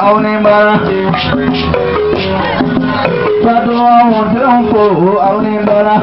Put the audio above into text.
ao lembrar Pra doar um trampo ao lembrar